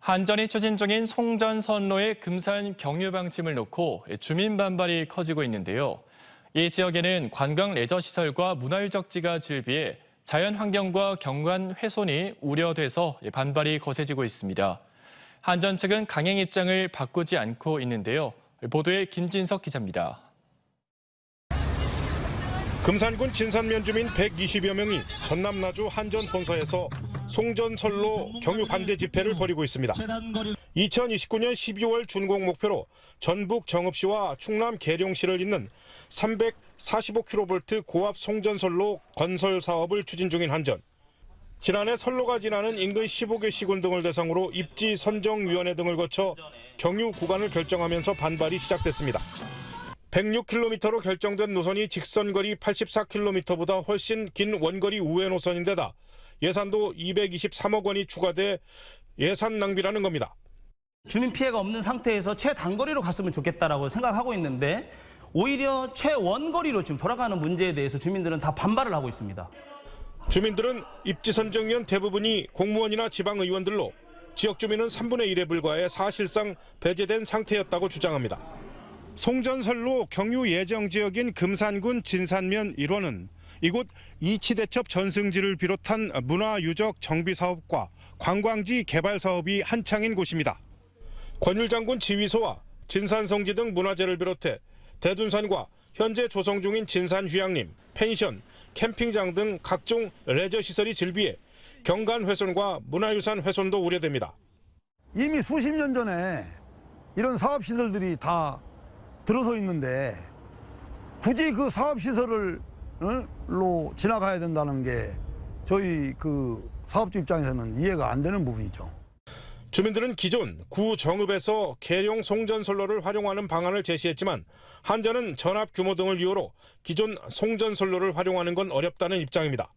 한전이 추진 중인 송전선로의 금산 경유 방침을 놓고 주민 반발이 커지고 있는데요. 이 지역에는 관광 레저 시설과 문화유적지가 즐비해 자연 환경과 경관 훼손이 우려돼서 반발이 거세지고 있습니다. 한전 측은 강행 입장을 바꾸지 않고 있는데요. 보도에 김진석 기자입니다. 금산군 진산면 주민 120여 명이 전남 나주 한전 본사에서 송전선로 경유 반대 집회를 벌이고 있습니다. 2029년 12월 준공 목표로 전북 정읍시와 충남 계룡시를 잇는 345kV 고압 송전선로 건설 사업을 추진 중인 한전. 지난해 선로가 지나는 인근 15개 시군 등을 대상으로 입지 선정위원회 등을 거쳐 경유 구간을 결정하면서 반발이 시작됐습니다. 106km로 결정된 노선이 직선거리 84km보다 훨씬 긴 원거리 우회 노선인데다 예산도 223억 원이 추가돼 예산 낭비라는 겁니다. 주민 피해가 없는 상태에서 최단거리로 갔으면 좋겠다라고 생각하고 있는데 오히려 최원거리로 지금 돌아가는 문제에 대해서 주민들은 다 반발을 하고 있습니다. 주민들은 입지 선정위원 대부분이 공무원이나 지방의원들로 지역 주민은 3분의 1에 불과해 사실상 배제된 상태였다고 주장합니다. 송전선로 경유 예정 지역인 금산군 진산면 1호는 이곳 이치대첩 전승지를 비롯한 문화유적 정비 사업과 관광지 개발 사업이 한창인 곳입니다. 권율 장군 지휘소와 진산성지 등 문화재를 비롯해 대둔산과 현재 조성 중인 진산휴양림, 펜션, 캠핑장 등 각종 레저 시설이 즐비해 경관 훼손과 문화유산 훼손도 우려됩니다. 이미 수십 년 전에 이런 사업 시설들이 다 들어서 있는데 굳이 그 사업 시설을 로 지나가야 된다는 게 저희 그 사업주 입장에서는 이해가 안 되는 부분이죠. 주민들은 기존 구 정읍에서 계룡 송전선로를 활용하는 방안을 제시했지만 한전은 전압 규모 등을 이유로 기존 송전선로를 활용하는 건 어렵다는 입장입니다.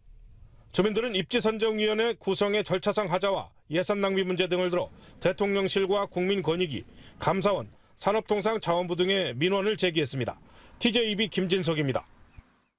주민들은 입지선정위원회 구성의 절차상 하자와 예산 낭비 문제 등을 들어 대통령실과 국민권익위, 감사원, 산업통상자원부 등의 민원을 제기했습니다. TJB 김진석입니다.